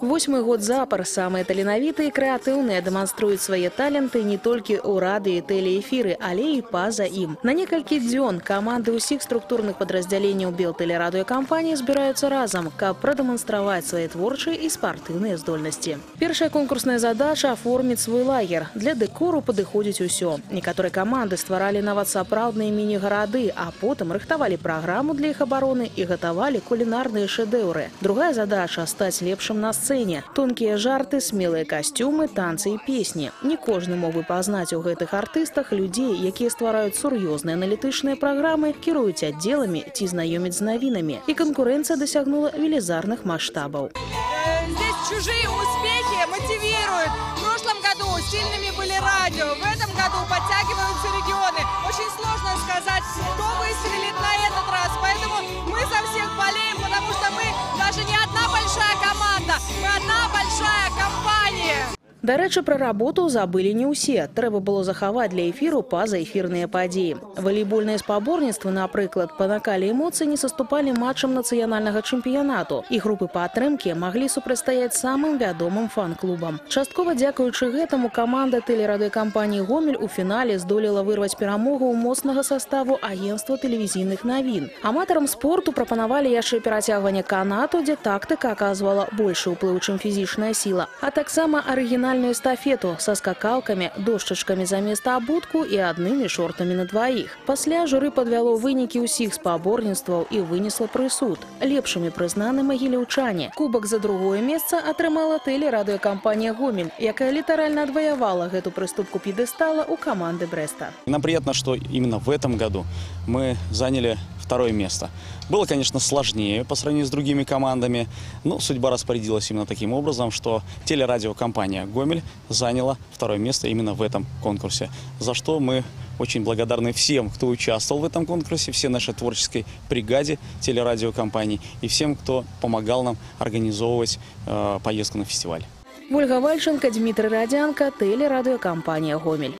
Восьмы год запар самыя таленавітыя і крэатыўныя дэманструюць свае таленты не толькі ў радыё тэлеэфіры, але і па-за ім. На некалькі дзён каманды ўсіх структурных падраздзяленняў белтэлерадыёкампаніі збіраюцца разам, каб прадэманстраваць свае творчыя і спартыўныя здольнасці. Першая конкурсная задача аформіць свой лагер. Для дэкору падыходзіць усё. Некаторыя каманды стваралі нават сапраўдныя міні-гарады, а потым рыхтавалі праграму для іх абароны і гатавалі кулінарныя шэдэўры. Другая задача стаць лепшым на сцэне. Тонкія жарты, смелыя касцюмы, танцы і песні. Не кожны мог бы пазнаць у гэтых артыстах людзей, якія ствараюць сур'ёзныя аналітычныя праграмы, кіруюць аддзеламі ці знаёмяць з навінамі. І канкурэнцыя дасягнула велізарных маштабаў. Э, Здесь чужие успехи мотивируют. В прошлом году сильными были радио, в этом году подтягиваются регионы. Дарэчы, пра работу забылі не ўсе. Трэба было захаваць для эфіру пазаэфірныя падзеі. Валейбольныя спаборніцтвы, напрыклад, па накале эмоцый не саступалі матчам нацыянальнага чэмпіянату. І групы падтрымкі маглі супрацьстаяць самым вядомым фан-клубам. Часткова дзякуючы гэтаму каманда тэлерадыёкампаніі «Гомель» у фінале здолела вырваць перамогу ў моцнага саставу агенства тэлевізійных навін. Аматарам спорту прапанавалі яшчэ перацягванне канату, дзе тактыка аказвала большы ўплыў, чым фізічная сіла, а таксама арыгінальную эстафету са скакалкамі, дошчачкамі замест абутку і аднымі шортамі на дваіх. Пасля журы падвяло вынікі ўсіх спаборніцтваў і вынесла прысуд. Лепшымі прызнаны магілеўчане. Кубак за другое месца атрымала тэлерадыёкампанія «Гомель», якая літаральна адваявала гэту прыступку п'едэстала ў каманды Брэста. И нам приятно, что именно в этом году мы заняли второе место. Было, конечно, сложнее по сравнению с другими командами, но судьба распорядилась именно таким образом, что телерадиокомпания «Гомель» заняла второе место именно в этом конкурсе, за что мы очень благодарны всем, кто участвовал в этом конкурсе, всей нашей творческой бригаде телерадиокомпаний и всем, кто помогал нам организовывать э, поездку на фестиваль. Ольга Вальченко, Дмитрий Радянко, телерадиокомпания «Гомель».